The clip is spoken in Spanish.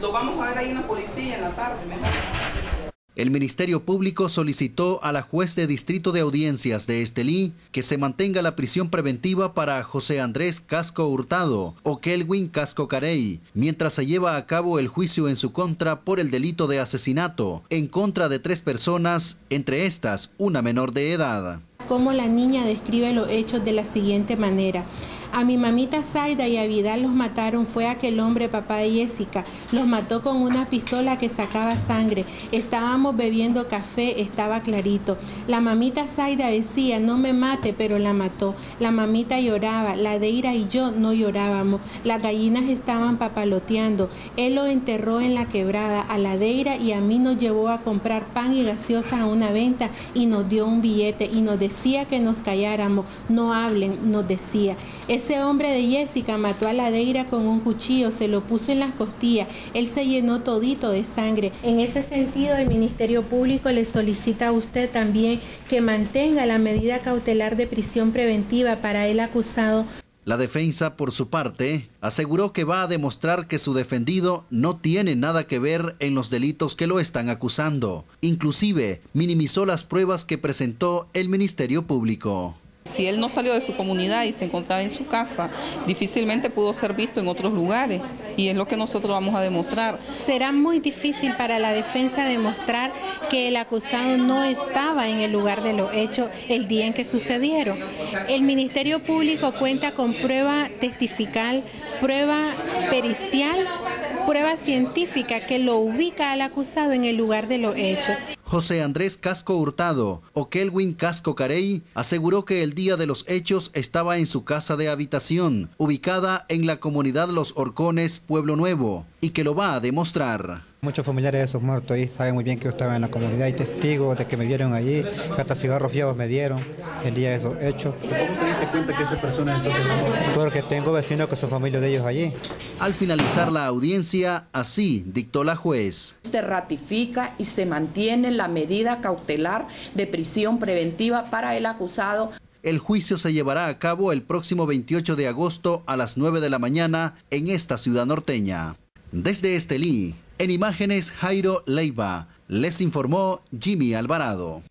lo vamos a ver ahí en la policía en la tarde. El Ministerio Público solicitó a la juez de distrito de audiencias de Estelí que se mantenga la prisión preventiva para José Andrés Casco Hurtado o Kelwin Casco Carey, mientras se lleva a cabo el juicio en su contra por el delito de asesinato en contra de tres personas, entre estas una menor de edad. Como la niña describe los hechos de la siguiente manera. A mi mamita Zaida y a Vidal los mataron fue aquel hombre, papá de Jessica. Los mató con una pistola que sacaba sangre. Estábamos bebiendo café, estaba clarito. La mamita Zaida decía, no me mate, pero la mató. La mamita lloraba, la Deira y yo no llorábamos. Las gallinas estaban papaloteando. Él lo enterró en la quebrada. A la Deira y a mí nos llevó a comprar pan y gaseosa a una venta y nos dio un billete y nos decía que nos calláramos. No hablen, nos decía. Ese hombre de Jessica mató a la Deira con un cuchillo, se lo puso en las costillas, él se llenó todito de sangre. En ese sentido, el Ministerio Público le solicita a usted también que mantenga la medida cautelar de prisión preventiva para el acusado. La defensa, por su parte, aseguró que va a demostrar que su defendido no tiene nada que ver en los delitos que lo están acusando. Inclusive, minimizó las pruebas que presentó el Ministerio Público. Si él no salió de su comunidad y se encontraba en su casa, difícilmente pudo ser visto en otros lugares y es lo que nosotros vamos a demostrar. Será muy difícil para la defensa demostrar que el acusado no estaba en el lugar de los hechos el día en que sucedieron. El Ministerio Público cuenta con prueba testifical, prueba pericial, prueba científica que lo ubica al acusado en el lugar de los hechos. José Andrés Casco Hurtado o Kelwin Casco Carey aseguró que el día de los hechos estaba en su casa de habitación, ubicada en la comunidad Los Horcones, Pueblo Nuevo, y que lo va a demostrar. Muchos familiares de esos muertos ahí saben muy bien que yo estaba en la comunidad y testigos de que me vieron allí, que hasta cigarros fiados me dieron el día de esos hechos. ¿Cómo te diste cuenta que esas personas entonces Porque tengo vecinos que son familia de ellos allí. Al finalizar la audiencia, así dictó la juez. Se ratifica y se mantiene la medida cautelar de prisión preventiva para el acusado. El juicio se llevará a cabo el próximo 28 de agosto a las 9 de la mañana en esta ciudad norteña. Desde Estelí, en imágenes Jairo Leiva, les informó Jimmy Alvarado.